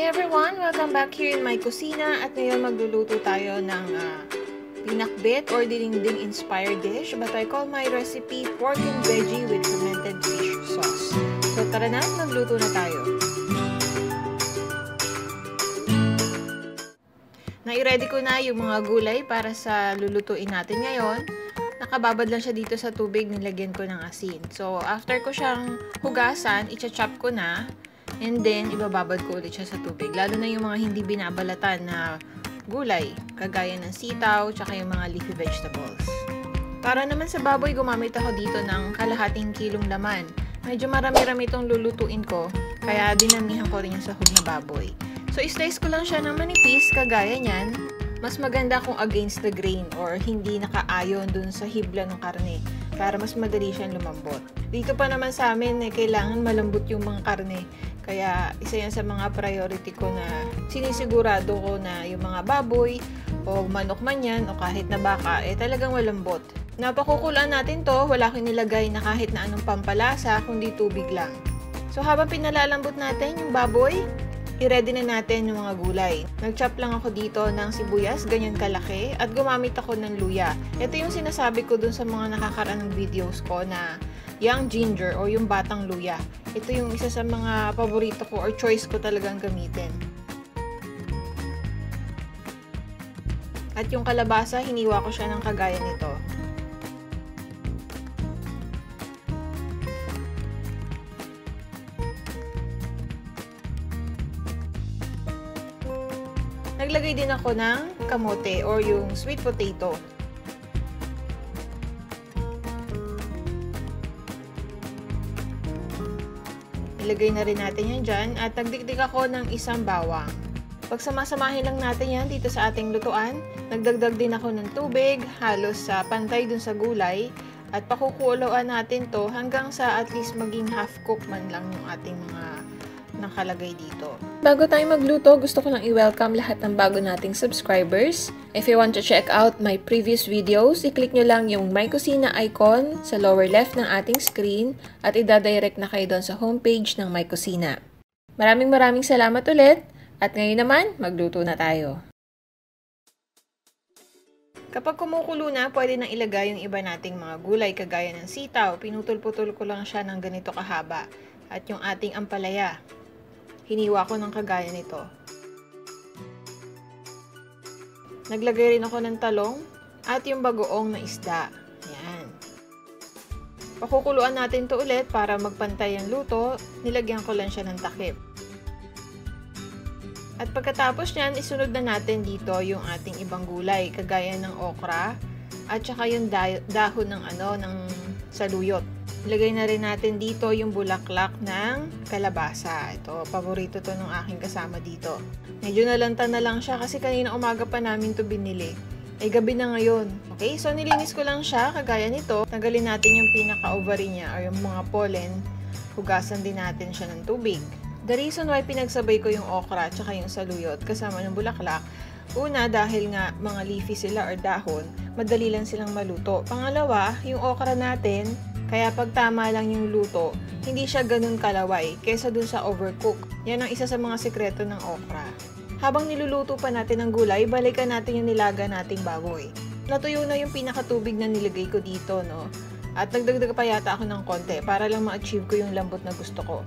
Hi everyone! Welcome back here in my kusina at ngayon magluluto tayo ng uh, pinakbet or dinding inspired dish but I call my recipe pork and veggie with fermented fish sauce. So tara na, magluto na tayo. Nai-ready ko na yung mga gulay para sa lulutuin natin ngayon. Nakababad lang siya dito sa tubig, nilagyan ko ng asin. So after ko siyang hugasan, icha-chop ko na And then, ibababad ko ulit siya sa tubig. Lalo na yung mga hindi binabalatan na gulay, kagaya ng sitaw, tsaka yung mga leafy vegetables. Para naman sa baboy, gumamit ako dito ng kalahating kilong laman. Medyo marami-rami itong lulutuin ko, kaya dinamihan ko rin yung sahog na baboy. So, islice ko lang siya ng manipis, kagaya niyan. Mas maganda kung against the grain or hindi nakaayon dun sa hibla ng karne para mas madali siyang lumambot. Dito pa naman sa amin, eh, kailangan malambot yung mga karne. Kaya isa yan sa mga priority ko na sinisigurado ko na yung mga baboy o manok man yan o kahit na baka, eh talagang malambot. Napakukulaan natin to, wala akong nilagay na kahit na anong pampalasa, kundi tubig lang. So habang pinalalambot natin yung baboy, i-ready na natin yung mga gulay. Nag-chop lang ako dito ng sibuyas, ganyan kalaki, at gumamit ako ng luya. Ito yung sinasabi ko dun sa mga nakakaraan ng videos ko na young ginger o yung batang luya. Ito yung isa sa mga paborito ko or choice ko talagang gamitin. At yung kalabasa, hiniwa ko siya ng kagaya nito. Naglagay din ako ng kamote or yung sweet potato. Ilagay na rin natin yan dyan at nagdikdik ako ng isang bawang. Pagsamasamahin lang natin yan dito sa ating lutuan, nagdagdag din ako ng tubig, halos sa pantay dun sa gulay, at pakukuloan natin to hanggang sa at least maging half cook man lang yung ating mga nakalagay dito. Bago tayo magluto, gusto ko lang i-welcome lahat ng bago nating subscribers. If you want to check out my previous videos, i-click nyo lang yung My Kusina icon sa lower left ng ating screen at i-direct na kayo doon sa homepage ng My Kusina. Maraming maraming salamat ulit at ngayon naman, magluto na tayo. Kapag kumukulo na, pwede nang ilagay yung iba nating mga gulay kagaya ng sitaw. Pinutol-putol ko lang siya ng ganito kahaba. At yung ating ampalaya. Hiniwa ko ng kagaya nito. Naglagay rin ako ng talong at yung bagoong na isda. Ayan. Pakukuluan natin to ulit para magpantay ang luto. Nilagyan ko lang siya ng takip. At pagkatapos niyan, isunod na natin dito yung ating ibang gulay, kagaya ng okra, at saka yung dahon ng ano, ng saluyot. Ilagay na rin natin dito yung bulaklak ng kalabasa. Ito, paborito to ng aking kasama dito. Medyo nalanta na lang siya kasi kanina umaga pa namin to binili. Ay gabi na ngayon. Okay, so nilinis ko lang siya kagaya nito. Tanggalin natin yung pinaka-ovary niya or yung mga pollen. Hugasan din natin siya ng tubig. The reason why pinagsabay ko yung okra at yung saluyot kasama ng bulaklak, una dahil nga mga leafy sila or dahon, madali lang silang maluto. Pangalawa, yung okra natin, kaya pag tama lang yung luto, hindi siya ganun kalaway kaysa dun sa overcook. Yan ang isa sa mga sekreto ng okra. Habang niluluto pa natin ang gulay, balikan natin yung nilaga nating baboy. Natuyo na yung pinakatubig na nilagay ko dito, no? At nagdagdag pa yata ako ng konti para lang ma-achieve ko yung lambot na gusto ko.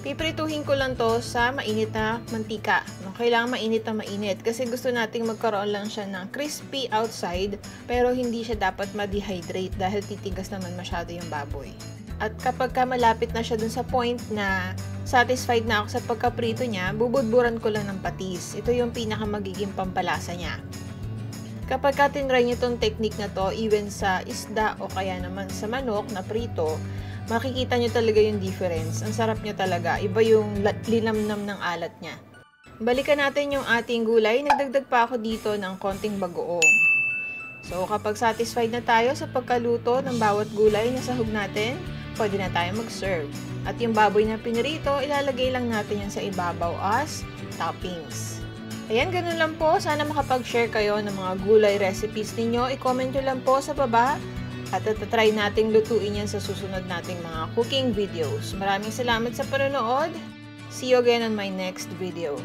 Piprituhin ko lang to sa mainit na mantika. No, kailangan mainit na mainit kasi gusto nating magkaroon lang siya ng crispy outside pero hindi siya dapat ma-dehydrate dahil titigas naman masyado yung baboy. At kapag ka malapit na siya dun sa point na satisfied na ako sa pagkaprito niya, bubudburan ko lang ng patis. Ito yung pinaka magiging pampalasa niya. Kapag ka tinry nyo itong technique na to, even sa isda o kaya naman sa manok na prito, makikita nyo talaga yung difference. Ang sarap niya talaga. Iba yung linamnam ng alat niya. Balikan natin yung ating gulay. Nagdagdag pa ako dito ng konting bagoong. So, kapag satisfied na tayo sa pagkaluto ng bawat gulay na sahog natin, pwede na tayo mag-serve. At yung baboy na pinirito, ilalagay lang natin yan sa ibabaw as toppings. Ayan, ganun lang po. Sana makapag-share kayo ng mga gulay recipes ninyo. I-comment nyo lang po sa baba at try nating lutuin yan sa susunod nating mga cooking videos. Maraming salamat sa panonood. See you again on my next video.